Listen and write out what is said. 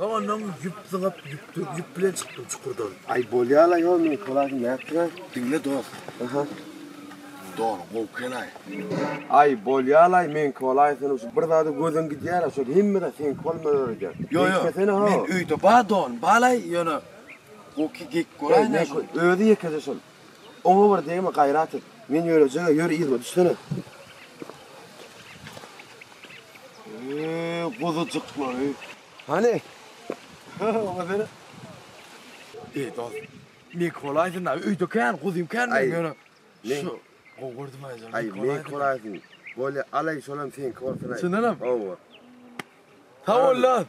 Ondan ýüp zyňyp, ýüp, ýüp bilen çykdym çukurdan. Ay bolýala ýol men kolaj nätme? Diňle dost. Aha. Dor, gow kelay. Ay bolýala men kolaj sen şu bir zady gözün gidýär, şu hemmede sen kolma öredýär. Yo yo. Men öýde ba don, balay ýöne goki gek golaýna. Özi ýekeje şol. Oňa bir degme gaýrat et. Men ýörejega ýör yzyma düşsene. Eee guzujyklary. Hany? Oňa sene. Eý dost. Mikolaýsyn da öýde kän guzym kän men ýöne. Şu gowy gördüm aýdyň. Aý Mikolaýsyn. Bolýa alaý şolam seňki bolsun aý. Çyndanam. Hawa. Sag bol dost.